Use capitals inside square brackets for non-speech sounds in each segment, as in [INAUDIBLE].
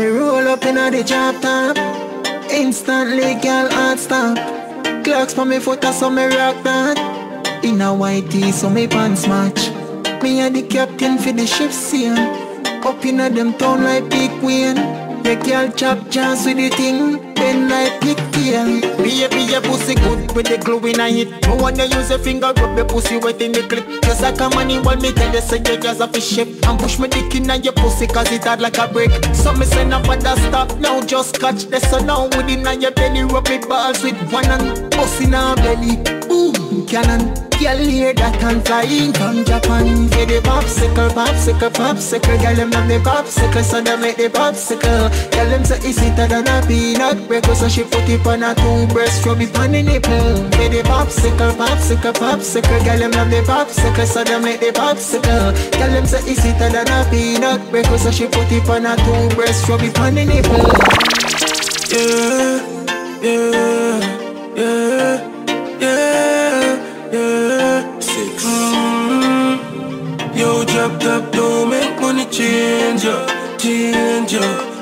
Me roll up in a the drop top. Instantly, girl, heart stop. Clocks for me foot, so me rock that. In a white tee, so me pants match. Me a the captain for the ship sail. Up in a them town like big Wayne. The girl chop chance with the thing, like pigtail. Baby, your pussy good with the glue in it. No one you use a finger rub your pussy wet in the clip. Just like a money while me tell you say you just have a shape. And push me dick in your pussy cause it hard like a brick. So me say no bother stop now, just catch the sun now within your belly. Rub it balls with one hand, pussy her belly. Boom, cannon. Girl hear that and flying from Japan. For the popsicle, popsicle, popsicle. Girl them love the popsicle so they make the popsicle. Girl them say it's sweeter than a peanut? Breaker So she put it on a two breast rub it on the nipple. For the popsicle, popsicle, popsicle. Girl them love the popsicle so they make the popsicle. Girl them say it's sweeter than a peanut? Breaker So she put it on a two breast rub it on the nipple. Yeah, yeah, yeah, yeah Drop top, don't make money change ya, change ya,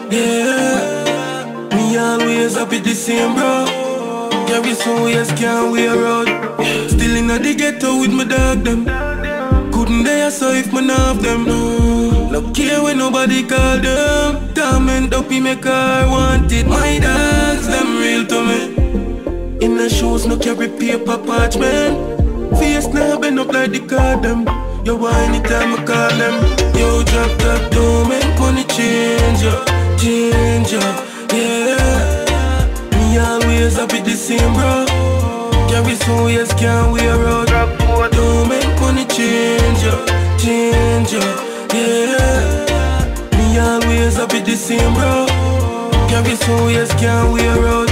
yeah. Me always happy the same, bro. Carry some ways, can't wear out. Still in the ghetto with my dog, them. Couldn't dare so if man have them, no. No care when nobody call them. Torment up in my car, wanted my dogs, them real to me. In the shoes, no carry paper parchment. Face now bend up like the card them. Yo, anytime I call them. Yo, drop top, don't make money change ya, change ya, yeah. Me always happy the same, bro. Carry some ways, can't wear out. Don't make money change ya, change ya, yeah. Me always happy the same, bro. Carry some ways, can't wear out.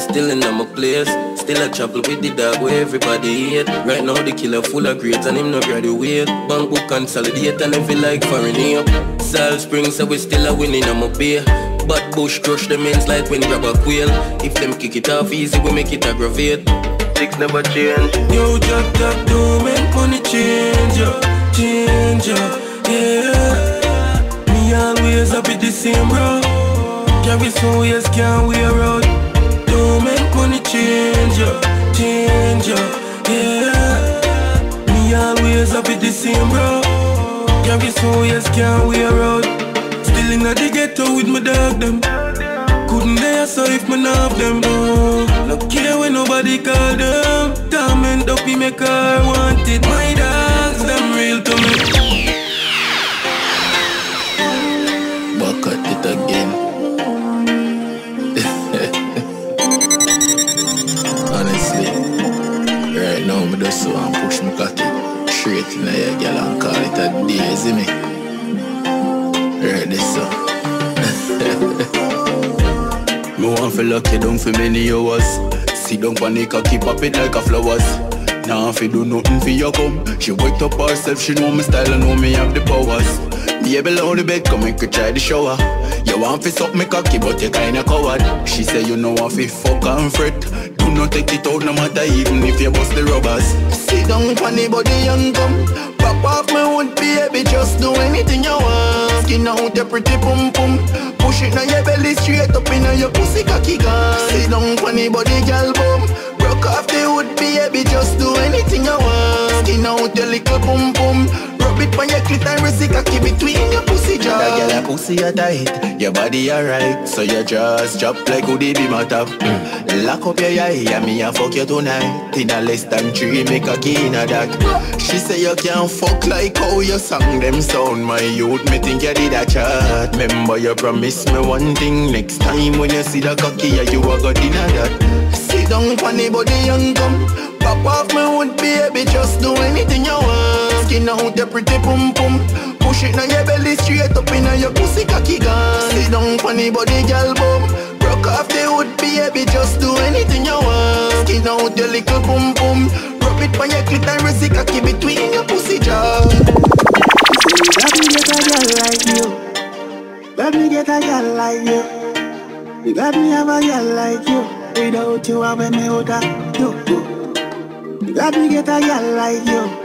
Still in my place Still a travel with the dog where everybody hate Right now the killer full of grades and him no graduate. Bank book consolidate and every like foreign here Salt Springs so we still a winning on my beer. But bush crush the ends like when grab a quail. If them kick it off easy we make it aggravate. Things never change. Yo drop top don't make money change ya, change ya, yeah. Me always happy the same bro Carry some ways can't wear out Make money change ya, change ya, yeah. Me always happy the same bro Carry some ways can't wear out Still in the ghetto with my dog them. Couldn't dare so if man have them no. No care when nobody call them. Torment up in my car wanted. My dogs them real to me Straight in the girl and call it a day, see me. Right this so. [LAUGHS] Me want feel lucky down for many hours. Sit down panic and keep up it like a flowers. Now Nah, fi do nothing for your come She wake up herself, she know my style and know me have the powers. Me below the bed, come make her try the shower. You want fi suck me cocky, but you kinda coward. She say you know want fi fuck and fret Do not take it out, no matter even if you bust the rubbers. Sit down the body and come. Pop off my wood, baby, just do anything you want. Skin out your pretty pum pum. Push it now your belly straight up in your pussy cocky gun. Sit down the body, girl, boom Broke off the wood, baby, just do anything you want. Skin out your little pum pum Rub it on your clitoris, cocky between your pussy jaw That girl a pussy a tight, your body alright So you just chop like they be my top. Mm. Lock up your eye, and me a fuck you tonight. In a less than three, make a key in a that She say you can't fuck like how you sang them sound. My youth, me think you did a chat Remember you promised me one thing Next time when you see the cocky, yeah, you a go dinner that. Sit down the body and come Pop off my wood, baby, just do anything you want Skin out your pretty pum pum. Push it now your belly straight up in your pussy cocky gun Sit down the body, girl, boom Broke off the wood, baby, just do anything you want. Skin out your little pum pum. Rub it on your clitoris, cocky between your pussy jaw. Let me get a girl like you. Let me get a girl like you. You got me have a girl like you. Without you, I me out of You got me get a girl like you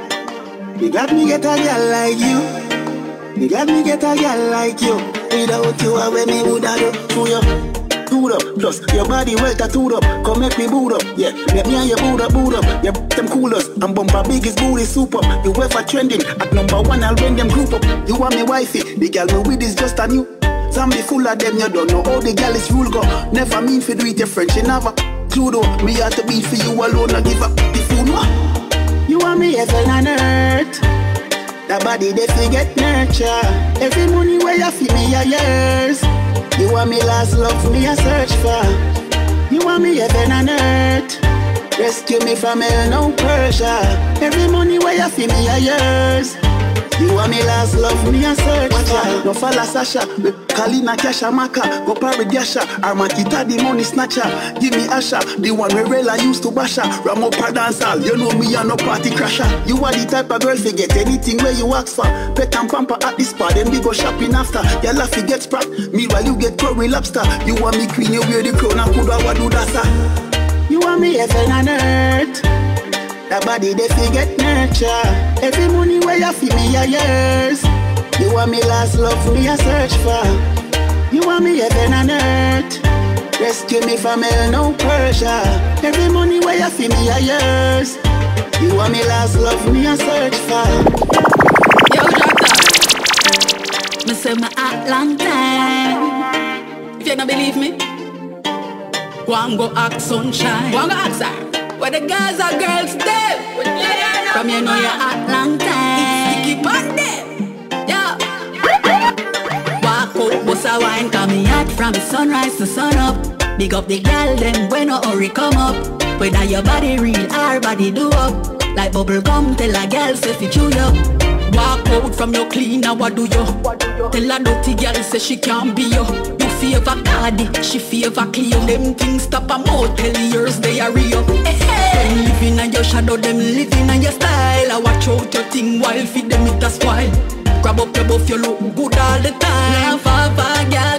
You got me get a girl like you You got me get a girl like you Without you, I when me woulda do to you boot up. Plus, your body well tattooed up. Come make me boot up. Yeah, let me and your boot up, boot up. Yeah, them coolers. I'm bumper biggest booty super. You ever trending at number one, I'll bring them group up. You want me wifey? The girl me with is just a new. Zombie full of them, you don't know how the girl is rule go. Never mean for do it your French, you never. Clue though, me have to be for you alone, I give up the food. You want me heaven and earth. That body they forget nurture. Every money where you feel me, are yours. You want me last love, me a search for. You want me heaven and earth. Rescue me from hell, no pressure. Every money where you feel me are yours. You want me last love, me a search for. No falla Sasha, eh, Kalina Kasha Maka, go Paridasha, Armakita the money snatcher. Give me Asha, the one where Rela used to basha. Ramo dancehall, you know me a no party crasher. You are the type of girl forget anything where you ask for. Pet and pamper at the spot, then we go shopping after. Your laugh you get sprat, meanwhile you get curry lobster. You want me queen, you wear the crown, I could do that sir. You want me heaven and earth. That body they forget nurture. Every money where you feel me are yours. You want me last love me a search for. You want me heaven and earth. Rescue me from hell, no pressure. Every money where you feel me are yours. You want me last love me a search for. Yo, doctor. Me say my act long time. If you don't believe me, go and go act sunshine. Go and go act sir. Where the guys are girls them. From you know you hot long time. Sticky on them. Yeah. Walk out, bust a wine, come me hot from sunrise to sun up. Big up the girl them when no hurry come up. Whether your body real or body do up. Like bubble gum, tell a girl say fi chew you. Walk out from your clean, now what do you? Tell a dirty girl say she can't be you. You favor Cardi, she favor Cleo Them things stop a motel years they are real. Hey, hey. When living on your shadow, them living on your style. I watch out your thing while feed them it a spoil Grab up your buff, you look good all the time. Papa, girl,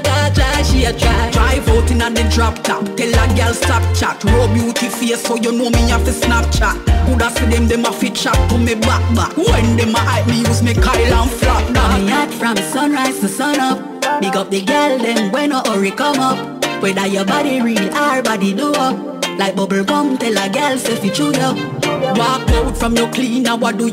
drop top. Tell a girl stop chat. Raw beauty face, so you know me have to Snapchat. Good as for them, them a fit chat to me back back. When them a hype me, use me Kyle and flop down Me hot from sunrise to sun up. Big up the girl them when no hurry come up. Whether your body real or body do up. Like bubble gum tell a girl say fi chew you Walk out from your clean now what do you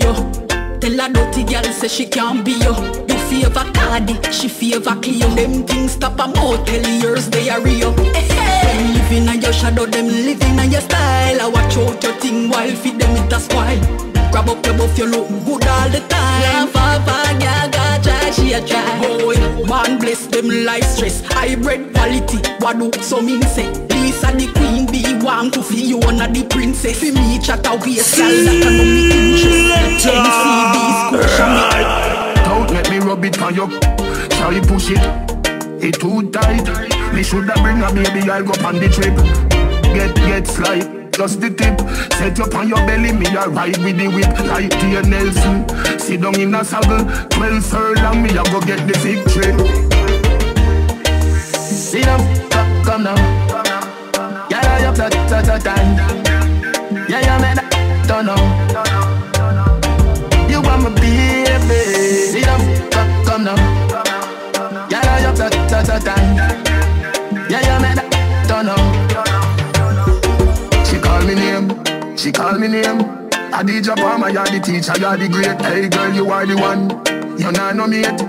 Tell a dirty girl say she can't be you You favor Cardi, she favor Cleo Them things stop a motel years they are real. Eh, eh. Hey, hey. living on your shadow them living on your style. I watch out your thing while feed them with a spoil. Grab up your buff, you look good all the time. Papa, got try, she a try. Boy, man bless them life stress. Hybrid quality, what do so mean say? Lisa the queen bee, want to feel you one of the princess. See me chat a waist, girl, that can me interest. NCB, squash me Don't let me rub it on you. Try push it. It too tight. Me shoulda bring a baby, I'll go on the trip. Get, get slide just the tip. Set up on your belly, me a ride with the whip. Like Tia Nelson. Sit down in a saddle, twelve furlong, me a go get the victory. She call me name. I did Adidja Palmer, you're the teacher, you're the great. Hey girl, you are the one. You're not no mate.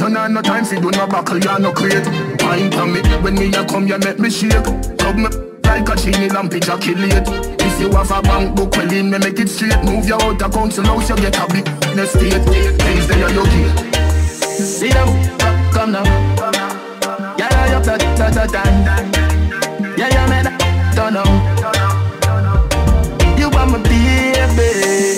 You not no time for do no buckle, you're no crate. Pine on me when me a come, you make me shake. Tug me like a chini lamp, ejaculate. If you have a bank book, well in me make it straight. Move your out of council house, you get a big estate. Things they are yogi. See them, come now. Yeah, yeah, yeah. Yeah, yeah, them, come, come now. Yeah, yeah, yeah, ta, a ta,